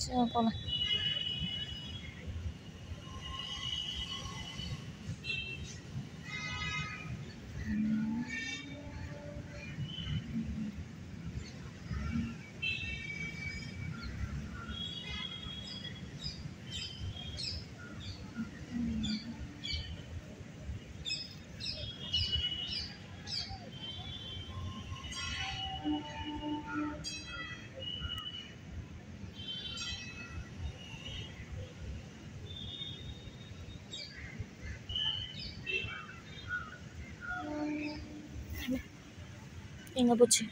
现在过来。এঙ্গা পড়ছে